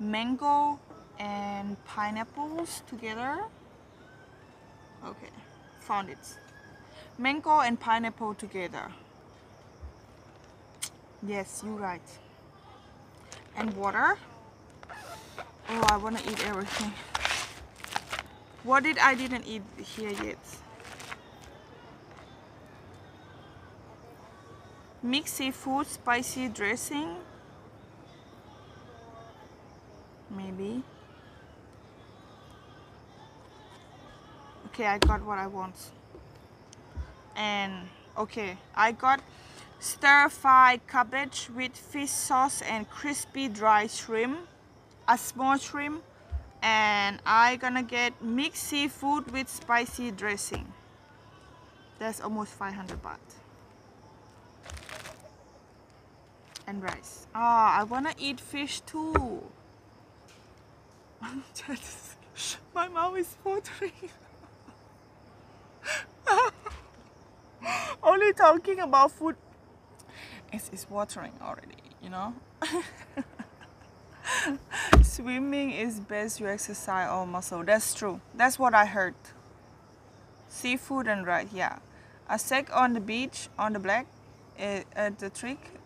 mango and pineapples together. Okay, found it. Mango and pineapple together. Yes, you're right. And water. Oh, I wanna eat everything. What did I didn't eat here yet? Mixed seafood, spicy dressing. Maybe. Okay, I got what I want. And okay, I got stir fried cabbage with fish sauce and crispy dry shrimp, a small shrimp, and I gonna get mixed seafood with spicy dressing. That's almost 500 baht. And rice. Ah, I wanna eat fish too. My mouth is watering. Only talking about food it's, it's watering already, you know. Swimming is best you exercise all muscle. That's true. That's what I heard. Seafood and rice, yeah. A sec on the beach, on the black, uh, at the trick.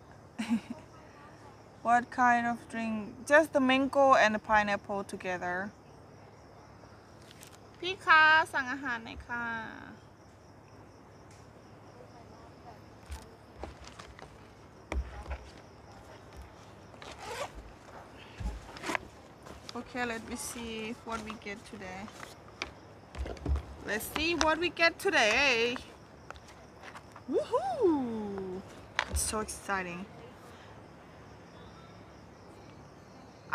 what kind of drink? Just the mango and the pineapple together. พี่คะสั่งอาหารหน่อยค่ะ Okay, let me see what we get today. Let's see what we get today. Woohoo! It's so exciting.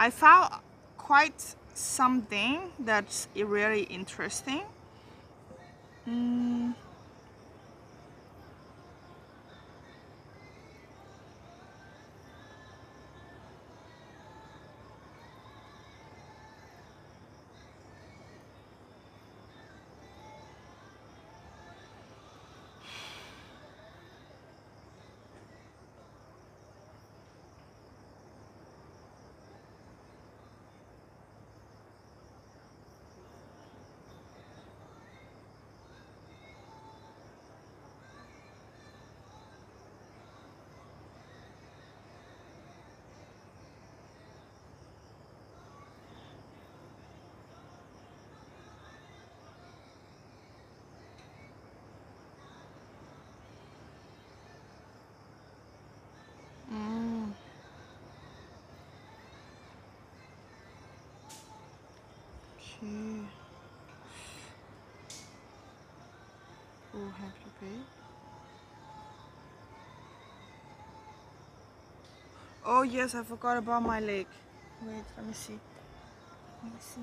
I found quite something that's really interesting. Mm. Okay. Oh, have you paid? Oh yes, I forgot about my leg. Wait, let me see. Let me see.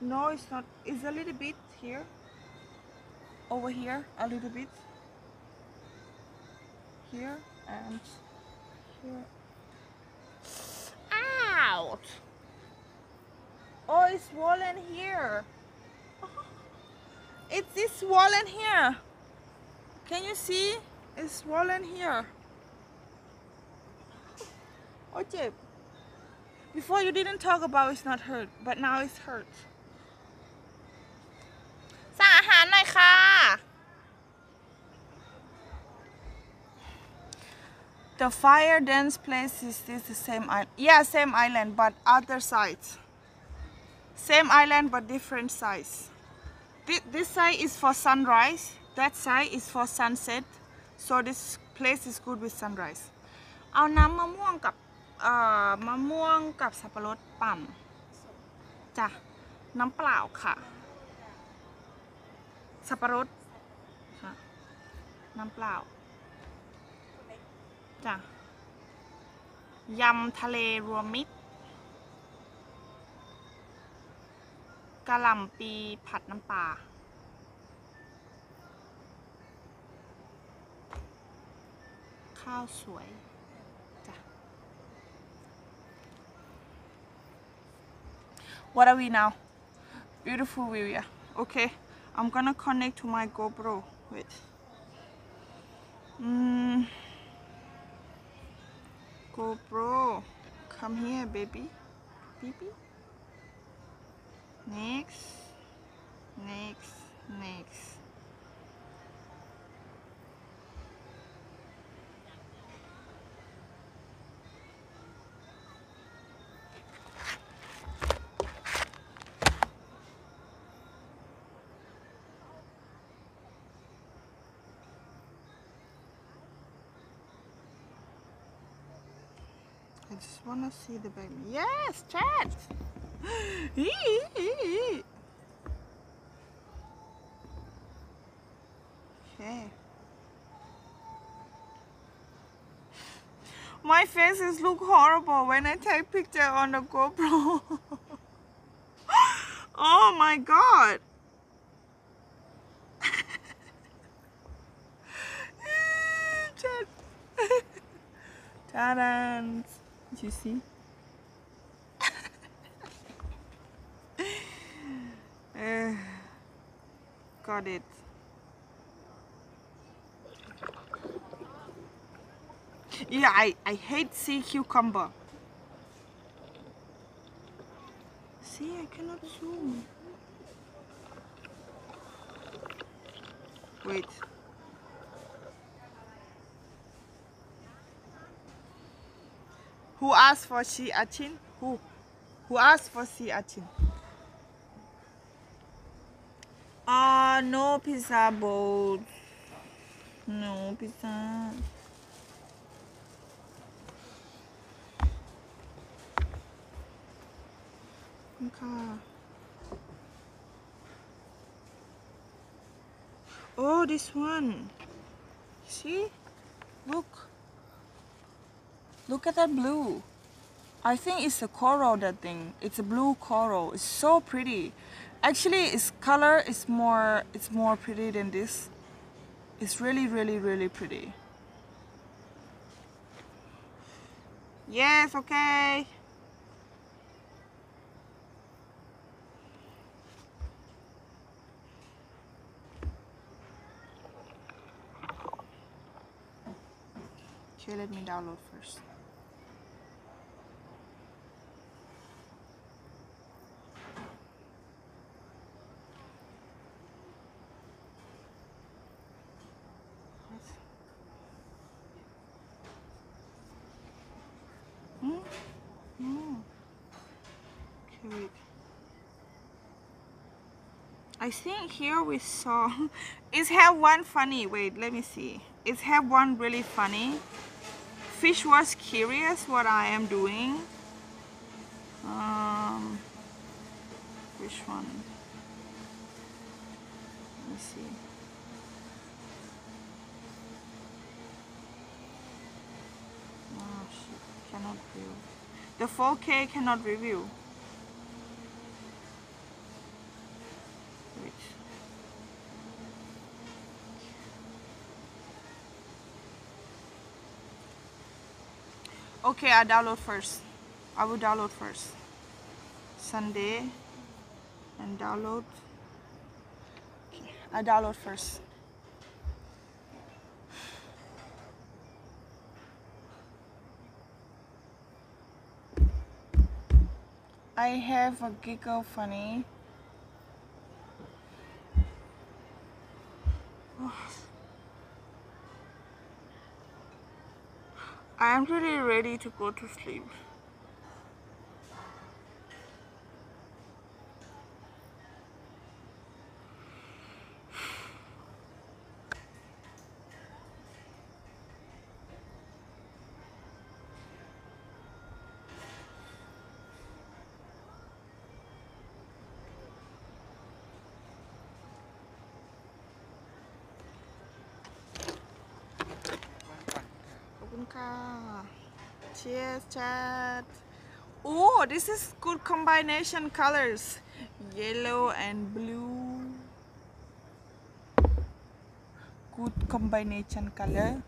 No, it's not. It's a little bit here. Over here, a little bit. Here and here. Out! Oh, it's swollen here. It's this swollen here. Can you see? It's swollen here. Oh, Jib. Before you didn't talk about it's not hurt, but now it's hurt. สั่งอาหารหน่อยค่ะ The fire dance place is this the same island? Yeah, same island, but other side. Same island, but different size. This, this side is for sunrise. That side is for sunset. So this place is good with sunrise. เอาน้ำมะม่วงกับมะม่วงกับสับปะรดปั่นจ้ะน้ำเปล่าค่ะ สับปะรดน้ำเปล่าจ้ะยำทะเลรวมมิตร กะหล่ำปีผัดน้ำปลาข้าวสวย จ้ะ What are we now? Beautiful view, yeah. Okay, I'm gonna connect to my GoPro. Wait. Mm. GoPro Come here, baby. Baby. Next. Next. Next. I just want to see the baby. Yes, chat. Okay. My faces look horrible when I take picture on the GoPro. oh my god. Ta-da! you see? got it. Yeah, I, I hate sea cucumber. See, I cannot zoom. Wait. Who asked for sea urchin? Who? Who asked for sea urchin? Ah, no pizza boat. No pizza. Okay. Oh, this one. See? Look. Look at that blue. I think it's a coral that thing. It's a blue coral. It's so pretty. Actually, its color is more it's more pretty than this. It's really really really pretty. Yes, okay. Okay, let me download first. Mm. Mm. Mm. I think here we saw is have one funny wait let me see. It's have one really funny? Fish was curious what I am doing. Um, which one? Let me see oh shit cannot view the 4k cannot review Okay, I download first. I will download first. Sunday and download. I download first. I have a giggle funny. I am really ready to go to sleep. Cheers, chat. Oh, this is good combination colors. Yellow and blue. Good combination color.